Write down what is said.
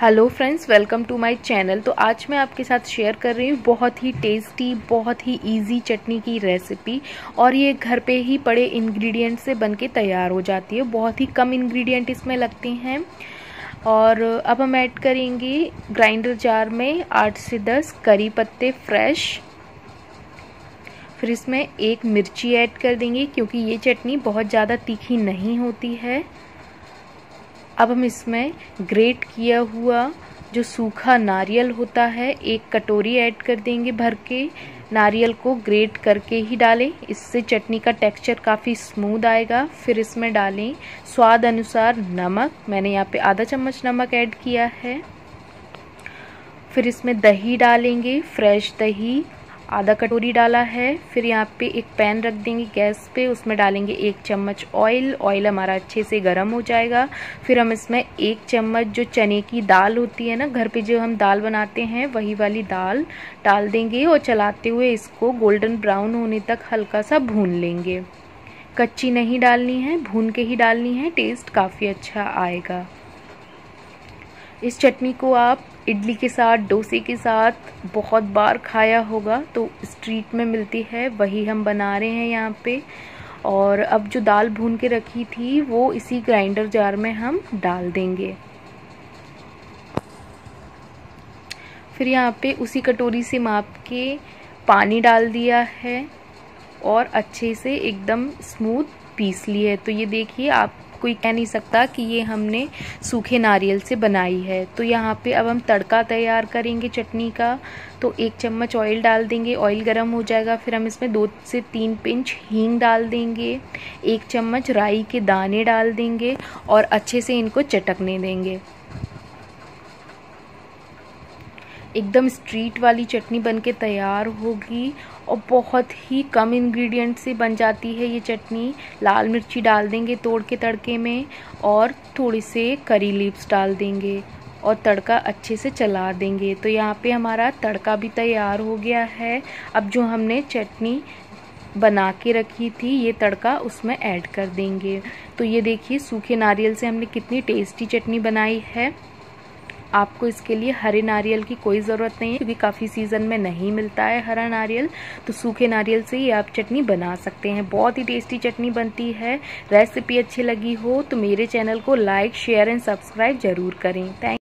Hello friends, welcome to my channel. तो आज मैं आपके साथ शेयर कर रही हूँ बहुत ही टेस्टी, बहुत ही इजी चटनी की रेसिपी और ये घर पे ही पड़े इंग्रेडिएंट से बनके तैयार हो जाती है। बहुत ही कम इंग्रेडिएंट इसमें लगते हैं। और अब हम ऐड करेंगे ग्राइंडर जार में आठ से दस करी पत्ते फ्रेश फिर इसमें एक मिर्ची ऐड कर देंगे क्योंकि ये चटनी बहुत ज़्यादा तीखी नहीं होती है। अब हम इसमें ग्रेट किया हुआ जो सूखा नारियल होता है, एक कटोरी ऐड कर देंगे भर के। नारियल को ग्रेट करके ही डालें। इससे चटनी का टेक्सचर काफ़ी स्मूथ आएगा। फिर इसमें डालें स्वाद अनुसार नमक। मैंने यहाँ पे आधा चम्मच नमक ऐड किया है। फिर इसमें दही डालेंगे फ्रेश दही। आधा कटोरी डाला है। फिर यहाँ पे एक पैन रख देंगे गैस पे। उसमें डालेंगे एक चम्मच ऑयल। ऑयल हमारा अच्छे से गर्म हो जाएगा। फिर हम इसमें एक चम्मच जो चने की दाल होती है ना, घर पे जो हम दाल बनाते हैं, वही वाली दाल डाल देंगे और चलाते हुए इसको गोल्डन ब्राउन होने तक हल्का सा भून लेंगे। कच्ची नहीं डालनी है, भून के ही डालनी है। टेस्ट काफ़ी अच्छा आएगा। इस चटनी को आप इडली के साथ, डोसे के साथ बहुत बार खाया होगा तो स्ट्रीट में मिलती है, वही हम बना रहे हैं यहाँ पे। और अब जो दाल भून के रखी थी, वो इसी ग्राइंडर जार में हम डाल देंगे। फिर यहाँ पे उसी कटोरी से माप के पानी डाल दिया है और अच्छे से एकदम स्मूथ पीस लिए तो ये देखिए, आप कोई कह नहीं सकता कि ये हमने सूखे नारियल से बनाई है। तो यहाँ पे अब हम तड़का तैयार करेंगे चटनी का। तो एक चम्मच ऑयल डाल देंगे ऑयल गर्म हो जाएगा। फिर हम इसमें दो से तीन पिंच हींग डाल देंगे। एक चम्मच राई के दाने डाल देंगे और अच्छे से इनको चटकने देंगे। एकदम स्ट्रीट वाली चटनी बनके तैयार होगी और बहुत ही कम इंग्रेडिएंट से बन जाती है ये चटनी। लाल मिर्ची डाल देंगे तोड़ के तड़के में और थोड़ी से करी लीव्स डाल देंगे और तड़का अच्छे से चला देंगे। तो यहाँ पे हमारा तड़का भी तैयार हो गया है। अब जो हमने चटनी बना के रखी थी, ये तड़का उसमें ऐड कर देंगे। तो ये देखिए, सूखे नारियल से हमने कितनी टेस्टी चटनी बनाई है। आपको इसके लिए हरे नारियल की कोई ज़रूरत नहीं है, क्योंकि काफ़ी सीज़न में नहीं मिलता है हरा नारियल। तो सूखे नारियल से ही आप चटनी बना सकते हैं। बहुत ही टेस्टी चटनी बनती है। रेसिपी अच्छी लगी हो तो मेरे चैनल को लाइक शेयर एंड सब्सक्राइब ज़रूर करें। थैंक